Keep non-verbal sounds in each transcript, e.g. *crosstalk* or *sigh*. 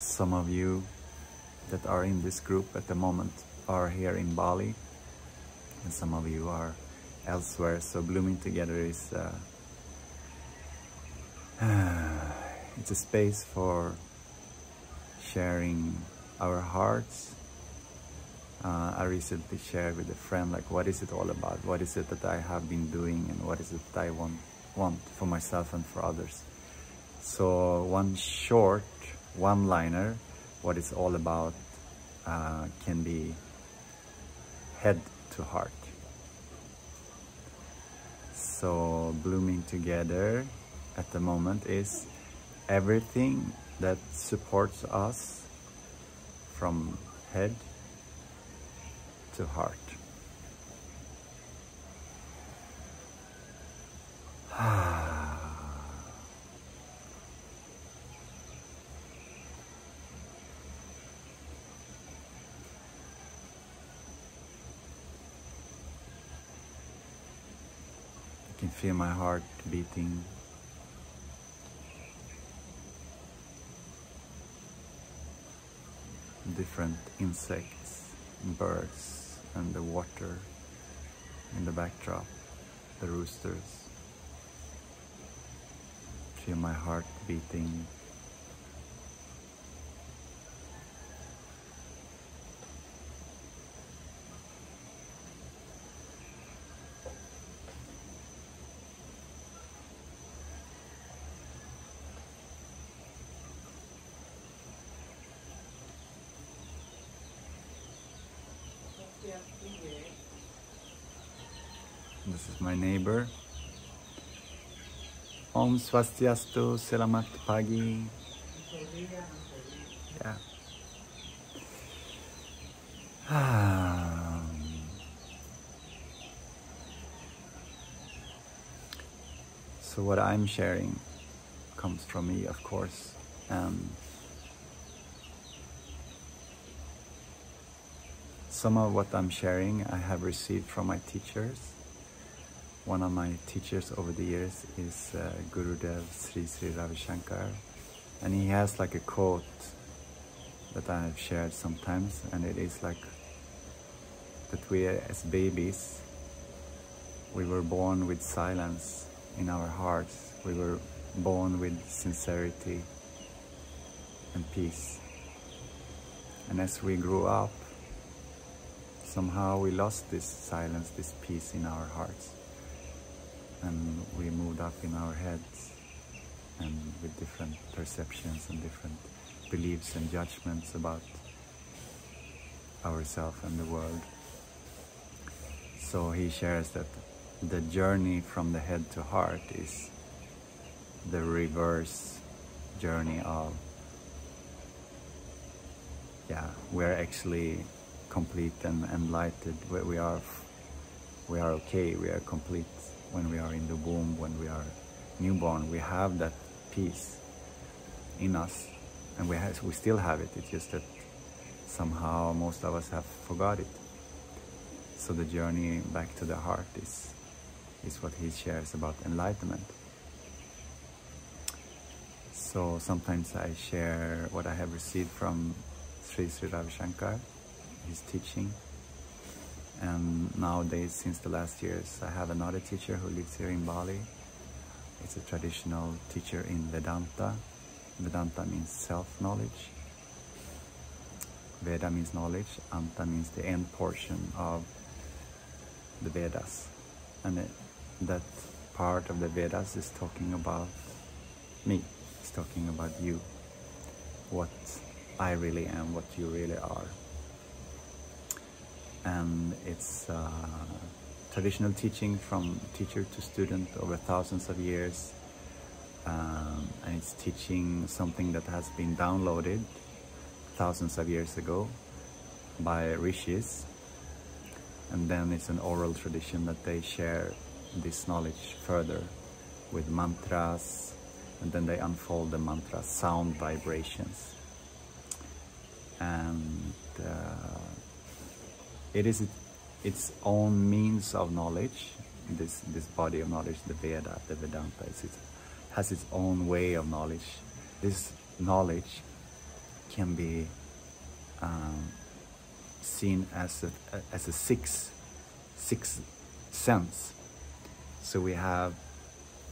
Some of you that are in this group at the moment are here in Bali and some of you are elsewhere. So blooming together is uh, *sighs* it's a space for sharing our hearts. Uh, I recently shared with a friend like what is it all about? What is it that I have been doing and what is it that I want want for myself and for others? So one short one-liner, what it's all about uh, can be head to heart. So blooming together at the moment is everything that supports us from head to heart. I *sighs* can feel my heart beating. Different insects, birds, and the water in the backdrop, the roosters. Feel my heart beating. This is my neighbor. Om Swastiastu Selamat Pagi. Yeah. Um, so what I'm sharing comes from me, of course, and some of what I'm sharing I have received from my teachers. One of my teachers over the years is uh, Gurudev Sri Sri Ravi Shankar, and he has like a quote that I have shared sometimes, and it is like that we as babies we were born with silence in our hearts. We were born with sincerity and peace. And as we grew up, somehow we lost this silence, this peace in our hearts. And we moved up in our heads and with different perceptions and different beliefs and judgments about ourselves and the world. So he shares that the journey from the head to heart is the reverse journey of yeah we're actually complete and enlightened we we are we are okay we are complete when we are in the womb when we are newborn. We have that peace in us and we we still have it. It's just that somehow most of us have forgot it. So the journey back to the heart is is what he shares about enlightenment. So sometimes I share what I have received from Sri Sri Ravi Shankar, his teaching. And nowadays, since the last years, I have another teacher who lives here in Bali. It's a traditional teacher in Vedanta. Vedanta means self-knowledge. Veda means knowledge. Anta means the end portion of the Vedas. And it, that part of the Vedas is talking about me. It's talking about you. What I really am, what you really are. And it's uh, traditional teaching from teacher to student over thousands of years. Um, and it's teaching something that has been downloaded thousands of years ago by rishis and then it's an oral tradition that they share this knowledge further with mantras and then they unfold the mantra sound vibrations and uh, it is its own means of knowledge this this body of knowledge the veda the vedanta it has its own way of knowledge this knowledge can be um, seen as a, as a six, six sense. So we have,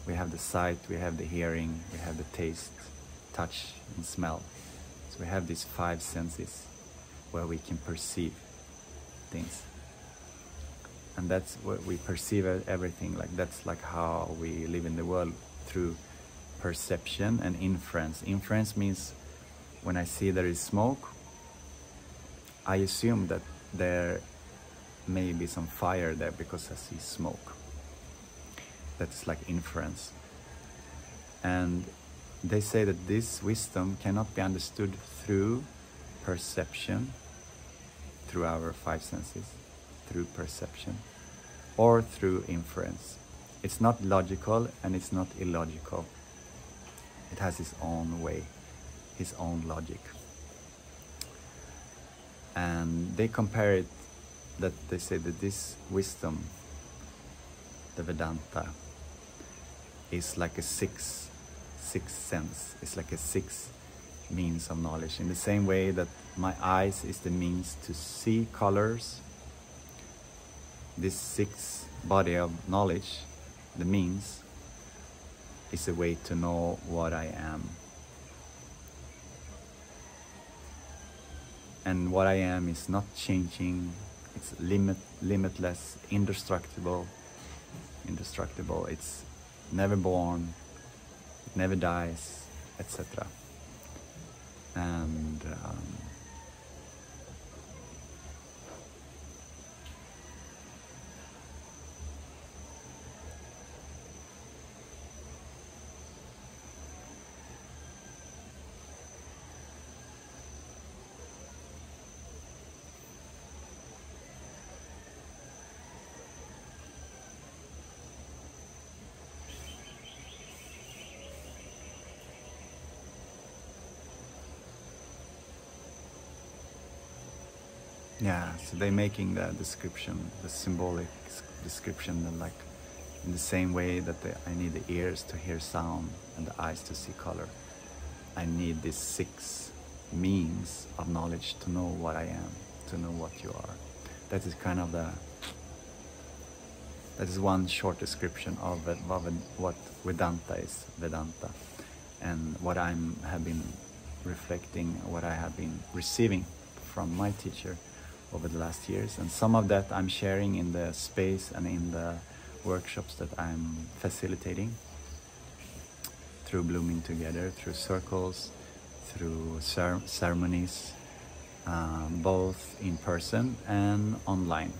we have the sight, we have the hearing, we have the taste, touch and smell. So we have these five senses where we can perceive things. And that's what we perceive everything like that's like how we live in the world through perception and inference. Inference means when I see there is smoke, I assume that there may be some fire there because I see smoke. That's like inference. And they say that this wisdom cannot be understood through perception, through our five senses, through perception, or through inference. It's not logical and it's not illogical. It has its own way, its own logic. And they compare it that they say that this wisdom, the Vedanta, is like a six, sixth sense. It's like a six means of knowledge. In the same way that my eyes is the means to see colors, this sixth body of knowledge, the means, is a way to know what I am. And what I am is not changing, it's limit, limitless, indestructible, indestructible, it's never born, never dies, etc. And um, Yeah, so they're making the description, the symbolic description, like in the same way that the, I need the ears to hear sound and the eyes to see color. I need these six means of knowledge to know what I am, to know what you are. That is kind of the that is one short description of, what Vedanta is, Vedanta, and what I have been reflecting, what I have been receiving from my teacher over the last years. And some of that I'm sharing in the space and in the workshops that I'm facilitating through blooming together, through circles, through cer ceremonies, um, both in person and online.